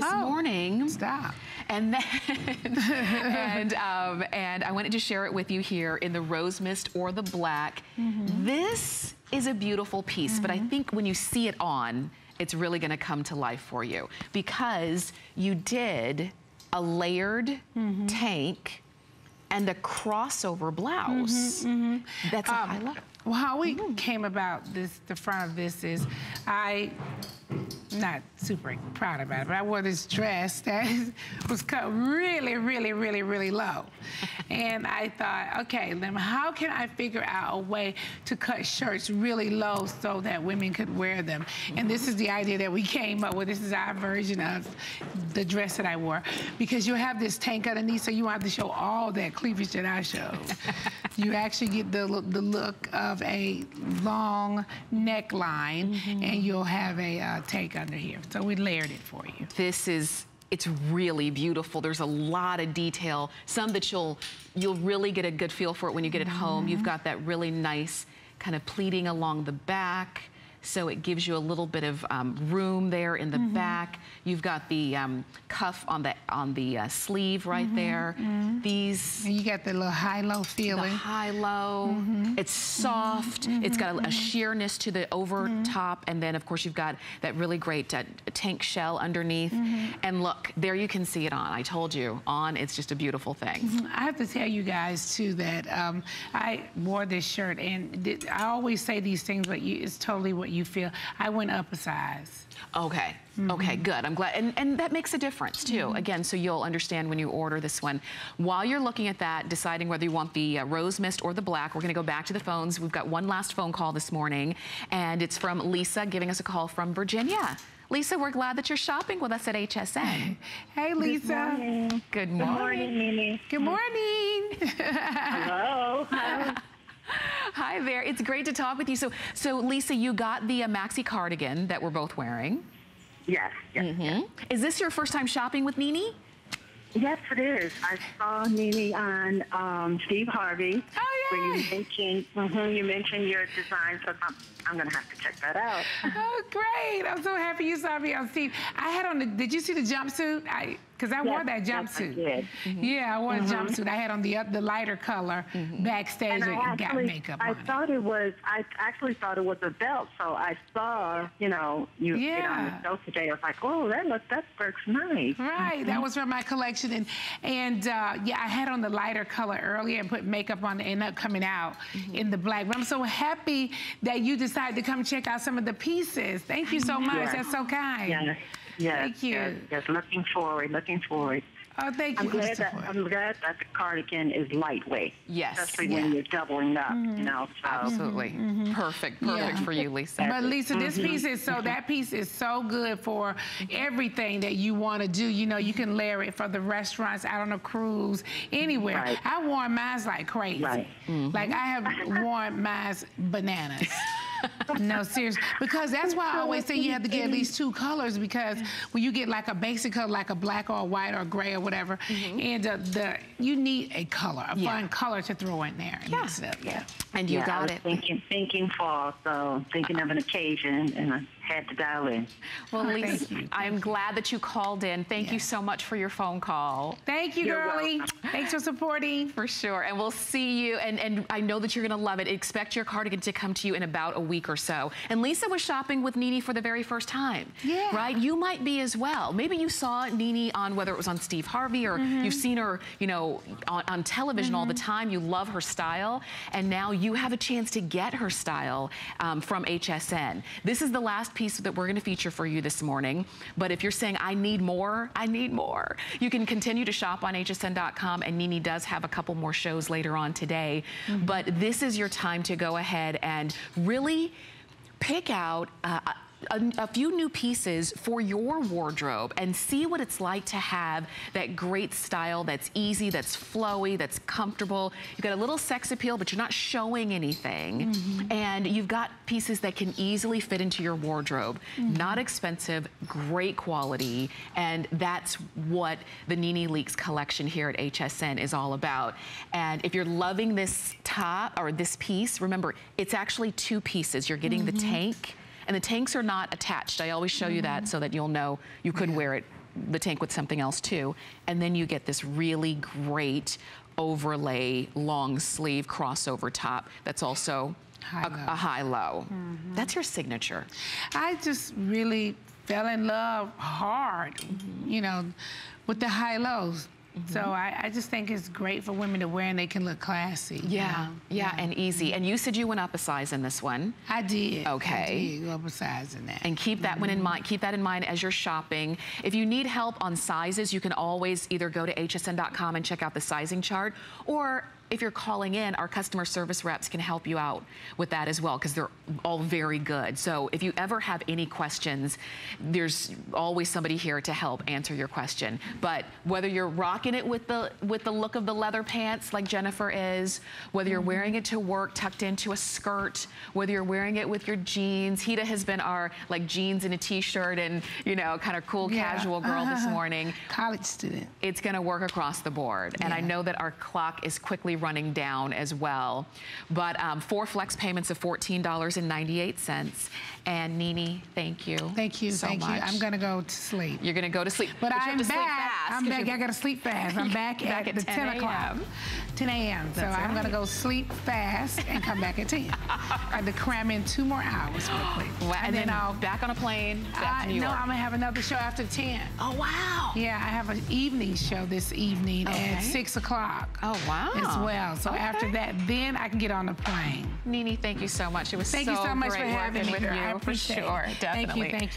this oh, morning. Stop. And then, and, um, and I wanted to share it with you here in the rose mist or the black. Mm -hmm. This is a beautiful piece, mm -hmm. but I mm-hmm. think when you see it on, it's really gonna come to life for you because you did a layered mm -hmm. tank and a crossover blouse. Mm -hmm, mm -hmm. That's um, a highlight. Well, how we mm. came about this, the front of this is I not super proud about it, but I wore this dress that was cut really, really, really, really low. and I thought, okay, then how can I figure out a way to cut shirts really low so that women could wear them? And this is the idea that we came up with. This is our version of the dress that I wore. Because you have this tank underneath, so you don't have to show all that cleavage that I showed. You actually get the, the look of a long neckline, mm -hmm. and you'll have a uh, tank under here. So we layered it for you. This is it's really beautiful. There's a lot of detail, some that you'll you'll really get a good feel for it when you get it home. Mm -hmm. You've got that really nice kind of pleating along the back. So it gives you a little bit of um, room there in the mm -hmm. back. You've got the um, cuff on the on the uh, sleeve right mm -hmm. there. Mm -hmm. These. And you got the little high-low feeling. The high-low. Mm-hmm. It's soft. Mm-hmm. It's got a, a, mm-hmm. sheerness to the over top. And then, of course, you've got that really great uh, tank shell underneath. And look, there you can see it on. I told you, on, it's just a beautiful thing. I have to tell you guys, too, that um, I wore this shirt. And I always say these things, but you, it's totally what you you feel. I went up a size. Okay. Mm -hmm. Okay, good. I'm glad. And, and that makes a difference too. Mm -hmm. Again, so you'll understand when you order this one. While you're looking at that, deciding whether you want the uh, rose mist or the black, we're gonna go back to the phones. We've got one last phone call this morning and it's from Lisa giving us a call from Virginia. Lisa, we're glad that you're shopping with us at HSN. hey, Lisa. Good morning. Good morning. Good morning, Mimi. Good morning. Hello. Hi there. It's great to talk with you. So, so Lisa, you got the uh, maxi cardigan that we're both wearing. Yes, yes, mm -hmm. yes. Is this your first time shopping with NeNe? Yes, it is. I saw NeNe on um, Steve Harvey. Oh. Where you mentioned, mm -hmm, you mentioned your design, so I'm, I'm going to have to check that out. oh, great. I'm so happy you saw me on Steve. I had on the, did you see the jumpsuit? I because I yes, wore that jumpsuit. Yes, I mm -hmm. Yeah, I wore mm -hmm. a mm-hmm. jumpsuit. I had on the the lighter color mm -hmm. backstage and, and actually, got makeup on. I thought it was, I actually thought it was a belt. So I saw, you know, you yeah. get on the show today. I was like, oh, that looks, that works nice. Right, that mm-hmm. was from my collection. And, and uh, yeah, I had on the lighter color earlier and put makeup on and up coming out mm-hmm. in the black. But I'm so happy that you decided to come check out some of the pieces. Thank you so much. Yes. That's so kind. Yes. Yes, thank you. Yes, yes, looking forward, looking forward. Oh, thank. I'm glad, that, I'm glad that the cardigan is lightweight. Yes. Especially yeah. when you're doubling up, mm -hmm. you know. So. Absolutely. Mm -hmm. Perfect. Perfect yeah. for you, Lisa. But Lisa, this mm -hmm. piece is so, that piece is so good for everything that you want to do. You know, you can layer it for the restaurants, out on a cruise, anywhere. Right. I worn mine like crazy. Right. Like I have worn mine bananas. no, seriously. Because that's why I always say you have to get at least two colors because when you get like a basic color, like a black or a white or gray or whatever, mm -hmm. and uh, the you need a color, a yeah. fun color to throw in there. And yeah. yeah. And you yeah, got I was it. Thinking, thinking fall, so thinking of an occasion, and I had to dial in. Well, Lisa, I'm glad that you called in. Thank you so much for your phone call. Thank you, you're girlie. Welcome. Thanks for supporting. For sure, and we'll see you, and, and I know that you're gonna love it. Expect your cardigan to come to you in about a week or so. And Lisa was shopping with Nene for the very first time. Yeah. Right? You might be as well. Maybe you saw Nene on, whether it was on Steve Harvey or mm -hmm. you've seen her, you know, on, on television mm -hmm. all the mm-hmm. time. You love her style, and now you have a chance to get her style um, from HSN. This is the last piece that we're gonna feature for you this morning. But if you're saying, I need more, I need more, you can continue to shop on hsn.com and NeNe does have a couple more shows later on today. Mm -hmm. But this is your time to go ahead and really pick out uh, a, a, few new pieces for your wardrobe and see what it's like to have that great style that's easy, that's flowy, that's comfortable. You've got a little sex appeal, but you're not showing anything. Mm -hmm. And you've got pieces that can easily fit into your wardrobe. Mm -hmm. Not expensive, great quality, and that's what the Nene Leakes collection here at HSN is all about. And if you're loving this top, or this piece, remember, it's actually two pieces. You're getting mm -hmm. the mm-hmm. tank, and the tanks are not attached. I always show mm -hmm. you that so that you'll know you could yeah. wear it the tank with something else too. And then you get this really great overlay long sleeve crossover top that's also high a, a, high low. Mm -hmm. That's your signature. I just really fell in love hard, you know, with the high lows. Mm-hmm. So I, I, just think it's great for women to wear and they can look classy. Yeah, you know? yeah, yeah, and easy. And you said you went up a size in this one. I did. Okay. I did go up a size in that. And keep that mm-hmm. one in mm-hmm. mind. Keep that in mind as you're shopping. If you need help on sizes, you can always either go to hsn.com and check out the sizing chart, or if you're calling in, our customer service reps can help you out with that as well because they're all very good. So if you ever have any questions, there's always somebody here to help answer your question. But whether you're rocking it with the with the look of the leather pants like Jennifer is, whether you're wearing it to work tucked into a skirt, whether you're wearing it with your jeans, Hita has been our like jeans and a t-shirt and you know kind of cool yeah. casual girl this uh-huh. morning. College student. It's going to work across the board. And. I know that our clock is quickly running down as well. But um, four flex payments of $14.98. And Nene, thank you. Thank you, so thank much. you. I'm gonna go to sleep. You're gonna go to sleep. But, but I'm back. I'm back. I gotta sleep fast. I'm back, back at, at, the 10, 10 o'clock. 10 a.m. So right. I'm gonna go sleep fast and come back at 10. I had to cram in two more hours quickly. Wow. And, and, then, I'll back on a plane to York. No, I'm gonna have another show after 10. Oh wow. Yeah, I have an evening show this evening okay. at six o'clock. Oh wow. As well. So okay. after that, then I can get on the plane. NeNe, thank you so much. It was thank so you so much for having me. With you, I appreciate for sure. It. Definitely. Thank you. Thank you.